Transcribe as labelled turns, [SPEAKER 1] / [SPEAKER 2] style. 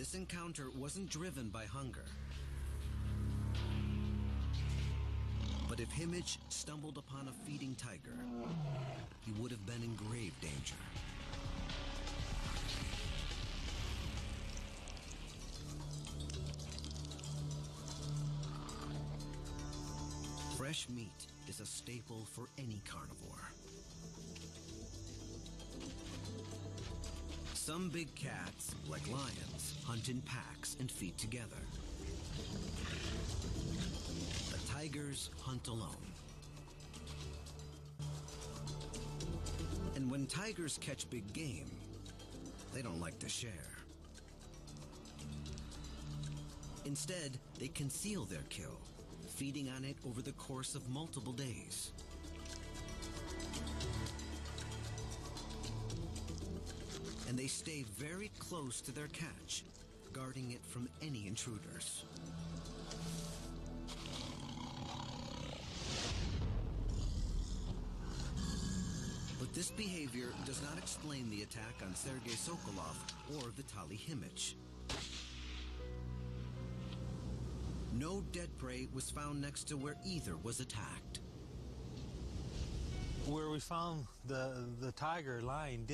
[SPEAKER 1] This encounter wasn't driven by hunger. But if Himich stumbled upon a feeding tiger, he would have been in grave danger. Fresh meat is a staple for any carnivore. Some big cats, like lions, hunt in packs and feed together. The tigers hunt alone. And when tigers catch big game, they don't like to share. Instead, they conceal their kill, feeding on it over the course of multiple days. And they stay very close to their catch, guarding it from any intruders. But this behavior does not explain the attack on Sergei Sokolov or Vitaly Himich. No dead prey was found next to where either was attacked.
[SPEAKER 2] Where we found the the tiger lying